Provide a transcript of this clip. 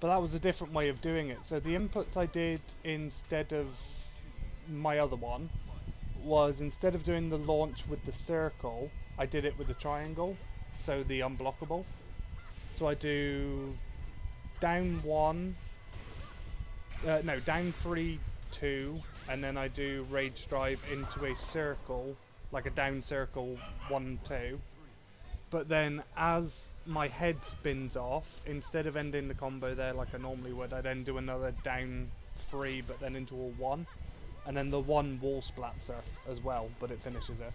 But that was a different way of doing it. So the inputs I did instead of my other one was instead of doing the launch with the circle, I did it with the triangle, so the unblockable. So I do down one, uh, no, down three, two, and then I do rage drive into a circle, like a down circle, one, two. But then as my head spins off, instead of ending the combo there like I normally would, I then do another down three, but then into a one. And then the one wall splats as well, but it finishes her.